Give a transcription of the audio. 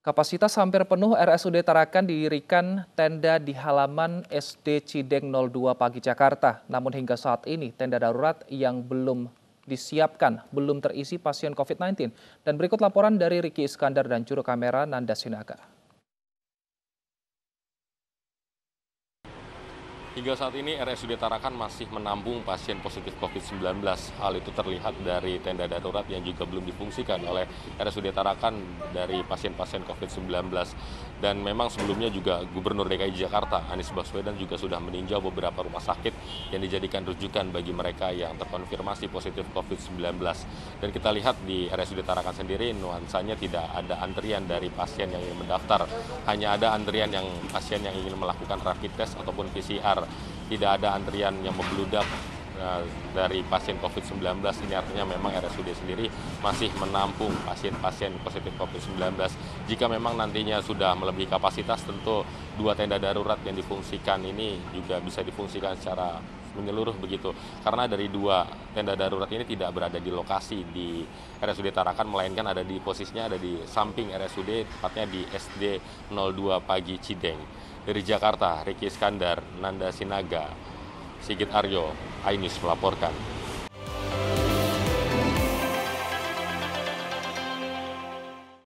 Kapasitas hampir penuh RSUD Tarakan didirikan tenda di halaman SD Cideng 02 Pagi Jakarta. Namun hingga saat ini tenda darurat yang belum disiapkan belum terisi pasien COVID-19. Dan berikut laporan dari Riki Iskandar dan juru kamera Nanda Sinaga. Hingga saat ini RSUD Tarakan masih menampung pasien positif COVID-19. Hal itu terlihat dari tenda darurat yang juga belum difungsikan oleh RSUD Tarakan dari pasien-pasien COVID-19. Dan memang sebelumnya juga Gubernur DKI Jakarta Anies Baswedan juga sudah meninjau beberapa rumah sakit yang dijadikan rujukan bagi mereka yang terkonfirmasi positif COVID-19. Dan kita lihat di RSUD Tarakan sendiri nuansanya tidak ada antrian dari pasien yang ingin mendaftar. Hanya ada antrian yang pasien yang ingin melakukan rapid test ataupun PCR tidak ada antrian yang membludak eh, dari pasien COVID-19 ini artinya memang RSUD sendiri masih menampung pasien-pasien positif COVID-19. Jika memang nantinya sudah melebihi kapasitas tentu dua tenda darurat yang difungsikan ini juga bisa difungsikan secara menyeluruh begitu. Karena dari dua tenda darurat ini tidak berada di lokasi di RSUD Tarakan melainkan ada di posisinya ada di samping RSUD tepatnya di SD 02 Pagi Cideng. Dari Jakarta, Riki Iskandar, Nanda Sinaga, Sigit Aryo, Ainus melaporkan.